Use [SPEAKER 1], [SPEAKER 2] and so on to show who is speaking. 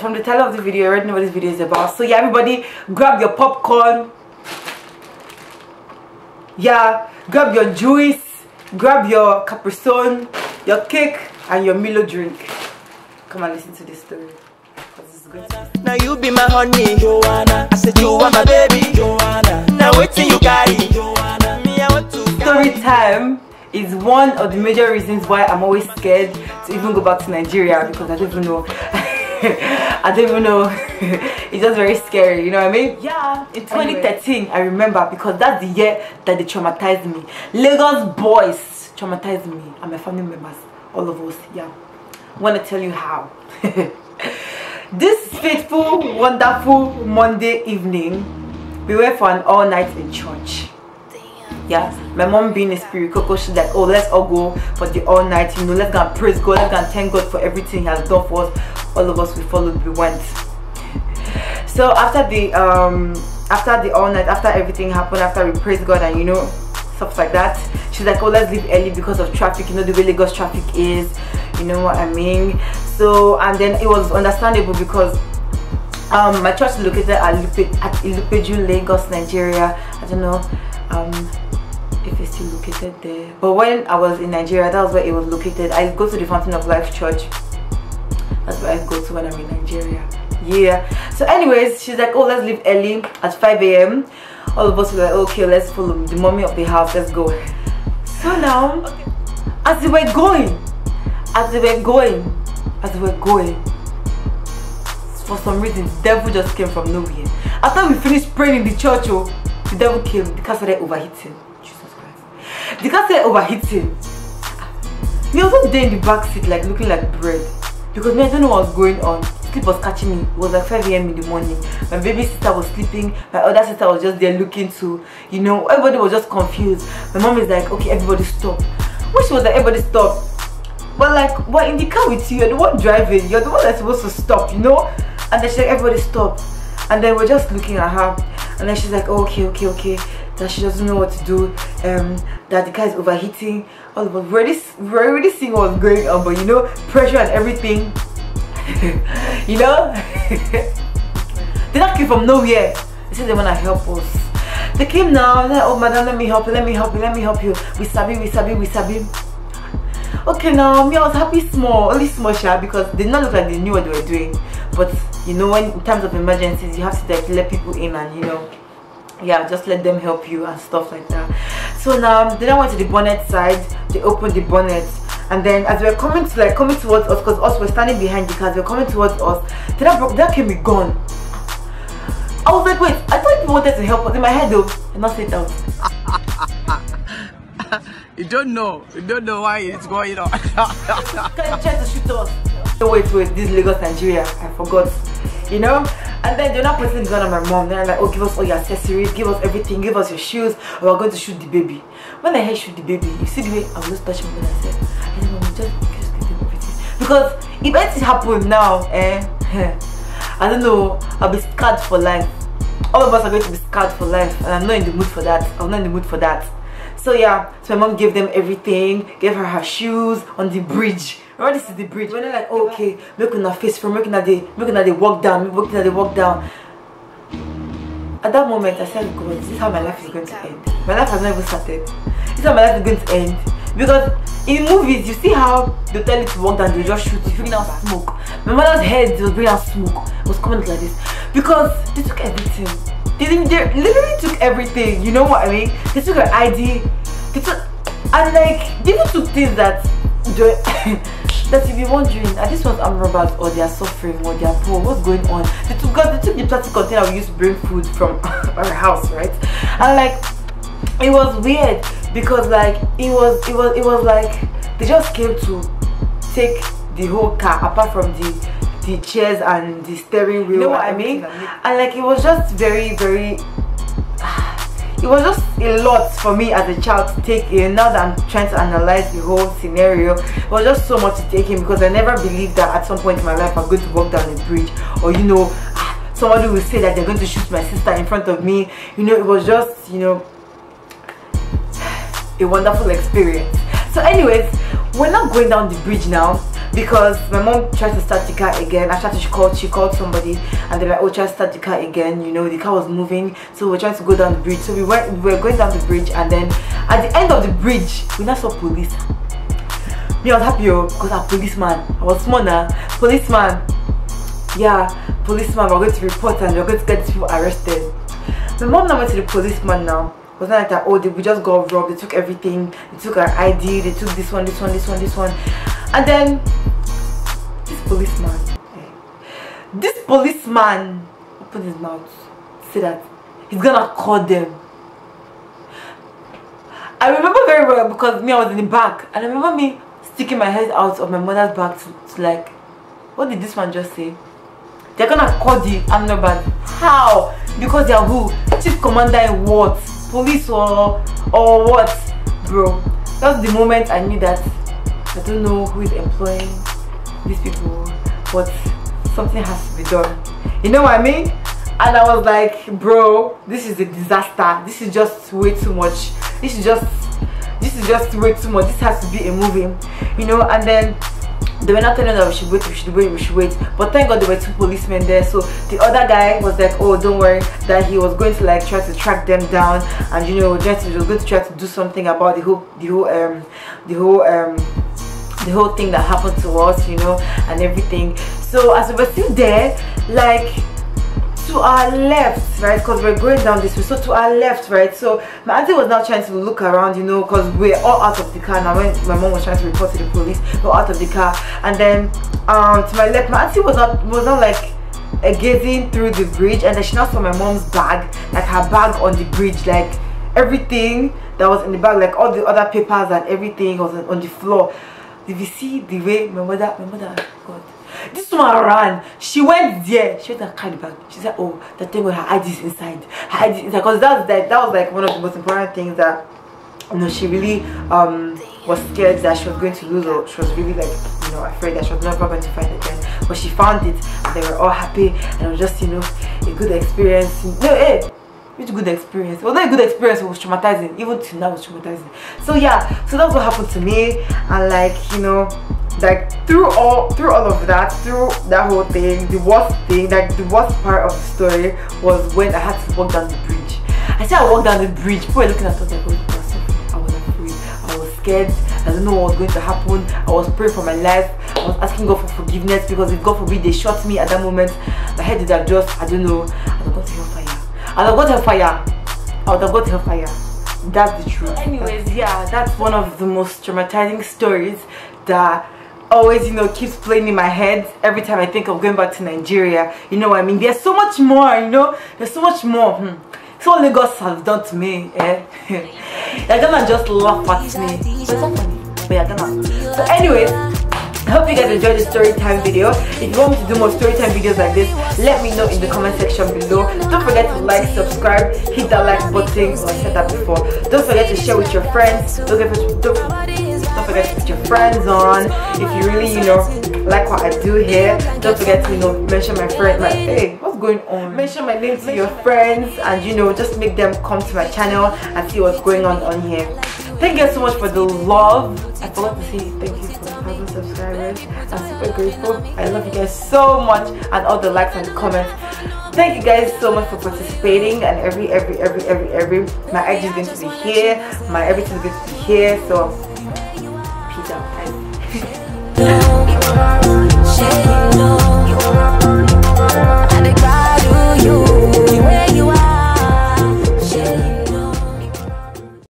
[SPEAKER 1] from the title of the video, you already know what this video is about. So yeah, everybody, grab your popcorn. Yeah, grab your juice, grab your Capri your cake, and your Milo drink. Come and listen to this story.
[SPEAKER 2] Now you be my honey, Joanna. I said you are my baby, Joanna. Now wait till you carry, Joanna. Me, I want to.
[SPEAKER 1] Story time is one of the major reasons why I'm always scared to even go back to Nigeria because I don't even know. I don't even know. it's just very scary, you know what I mean? Yeah. In 2013, I remember because that's the year that they traumatized me. Lagos boys traumatized me and my family members, all of us. Yeah. I want to tell you how. this fateful, wonderful Monday evening, we went for an all night in church yeah my mom being a spirit coco she's like oh let's all go for the all night you know let's go and praise god let's go and thank god for everything he has done for us all of us we followed we went. So after the um after the all night after everything happened after we praised god and you know stuff like that she's like oh let's leave early because of traffic. You know the way lagos traffic is. You know what i mean? So and then it was understandable because um my church is located at Ilupe, at Ilupeju, Lagos, Nigeria. I don't know um if it's still located there. But when i was in nigeria that was where it was located. I go to the fountain of life church that's where i go to when i'm in nigeria. Yeah. So anyways she's like oh let's leave early at 5 a.m all of us were like okay let's follow the mommy of the house. Let's go. So now as we were going as we were going as we were going for some reason the devil just came from nowhere. After we finished praying in the church oh the devil came. The car started overheating. The car started overheating. Me also there in the back seat like looking like bread. Because me I don't know what was going on. Sleep was catching me. It was like 5 a.m. in the morning. My baby sister was sleeping. My other sister was just there looking to, you know, everybody was just confused. My mom is like, okay, everybody stop. When she was like, everybody stop. But like, we're in the car with you. You're the one driving. You're the one that's supposed to stop, you know? And then she's like, everybody stop. And then we're just looking at her. And then she's like, oh, okay, okay, okay that she doesn't know what to do um that the car is overheating Oh, of us we're already, already seeing what's going on oh, but you know pressure and everything. You know? They not came from nowhere. They said they want to help us. They came now. Like, oh madam let me help you let me help you let me help you. We sabi we sabi we sabi. Okay now me i was happy small only small shy because they did not look like they knew what they were doing. But you know when in times of emergencies you have to like let people in and you know yeah just let them help you and stuff like that so now um, then i went to the bonnet side they opened the bonnet. And then as we are coming to like coming towards us because us were standing behind the cars we're coming towards us then that, that came be gone. I was like wait i thought you wanted to help us. In my head though and not sit down.
[SPEAKER 2] You don't know. You don't know why it's going on. Can
[SPEAKER 1] you try to shoot us? Wait wait this lagos nigeria i forgot. You know and then they're not putting gun on my mom. They're like, oh, give us all your accessories, give us everything, give us your shoes, or we're going to shoot the baby. When I heard shoot the baby, you see the way I was just touching me I said, I don't know, just, just give them. Because if anything happen now, eh, I don't know, I'll be scarred for life. All of us are going to be scarred for life, and I'm not in the mood for that. I'm not in the mood for that. So yeah, so my mom gave them everything, gave her her shoes on the bridge this is the bridge. When they're like oh, okay make una face from making that they making that they walk down making that they walk down. At that moment i said god this is how my life is going to end. My life has not even started. This is how my life is going to end. Because in movies you see how they tell you to walk down they just shoot you bring out smoke. My mother's head was bringing out smoke it was coming like this. Because they took everything. They, didn't, they literally took everything you know what i mean? They took her id they took and like they even took things that that if you wondering are these ones robbers or they are suffering or they are poor? What's going on? They took they took the plastic container we used to bring food from our house right? And like it was weird because like it was it was it was like they just came to take the whole car apart from the the chairs and the steering wheel you know what i mean? and like it was just very very it was just a lot for me as a child to take in now that I'm trying to analyze the whole scenario it was just so much to take in because I never believed that at some point in my life I'm going to walk down a bridge or you know ah, somebody will say that they're going to shoot my sister in front of me. You know it was just you know a wonderful experience. So anyways we're not going down the bridge now because my mom tried to start the car again. After she called she called somebody and they're like oh try to start the car again. You know the car was moving. So we are trying to go down the bridge. So we went we were going down the bridge and then at the end of the bridge we now saw police. Me I was happy oh, because I'm policeman. I was small now policeman. Yeah policeman we're going to report and we're going to get these people arrested. My mom now went to the policeman now. Was not like that oh they, we just got robbed. They took everything. They took our id they took this one this one this one this one and then this policeman this policeman opened his mouth said that he's gonna call them. I remember very well because me I was in the back and I remember me sticking my head out of my mother's back to, to like what did this man just say? They're gonna call the Amnoban how? Because they're who? Chief commander in what police or or what? Bro that's the moment i knew that i don't know who is employing these people but something has to be done. You know what i mean? And i was like bro this is a disaster. This is just way too much. This is just this is just way too much. This has to be a movie you know? And then they were not telling us we should wait, we should wait, we should wait. But thank God there were two policemen there. So the other guy was like, oh, don't worry, that he was going to like try to track them down, and you know, just he was going to try to do something about the whole, the whole, um, the whole, um, the whole thing that happened to us, you know, and everything. So as we were still there, like to our left right because we're going down this way. So to our left right. So my auntie was now trying to look around you know because we're all out of the car now when my mom was trying to report to the police. We're out of the car. And then um to my left my auntie was not was not like uh, gazing through the bridge. And then she now saw my mom's bag like her bag on the bridge. Like everything that was in the bag like all the other papers and everything was on the floor did you see the way my mother my mother god this woman ran. She went there. She went and carried bag. She said oh that thing with her id is inside. Her id inside. Because that was like that was like one of the most important things that you know she really um was scared that she was going to lose or she was really like you know afraid that she was never going to find it again. But she found it and they were all happy and it was just you know a good experience. No hey a good experience. Not a good experience, it was traumatizing. Even till now, it was traumatizing. So yeah, so that's what happened to me. And like, you know, like through all through all of that through that whole thing the worst thing like the worst part of the story was when i had to walk down the bridge i said i walked down the bridge people were looking at us like i was afraid i was scared i don't know what was going to happen i was praying for my life i was asking god for forgiveness because if god forbid they shot me at that moment my head did adjust i don't know i would have got hellfire. I would have got hellfire. I would have got hellfire that's the truth. Anyways yeah that's one of the most traumatizing stories that always you know keeps playing in my head every time I think of going back to Nigeria. You know what I mean? There's so much more you know? There's so much more hmm. so what Lagos has done to me eh? You're gonna just laugh at me. But it's not funny but you're gonna. So anyways I hope you guys enjoyed the story time video. If you want me to do more story time videos like this, let me know in the comment section below. Don't forget to like, subscribe, hit that like button. I said that before. Don't forget to share with your friends. Don't forget to, don't, don't forget to put your friends on. If you really, you know, like what I do here, don't forget to, you know, mention my friend. My hey, what's going on? Mention my name to your friends, and you know, just make them come to my channel and see what's going on on here. Thank you so much for the love. I forgot to say thank you thousand subscribers. I'm super grateful. I love you guys so much and all the likes and the comments. Thank you guys so much for participating and every every every every every my IG is going to be here. My everything is going to be here. So peace out.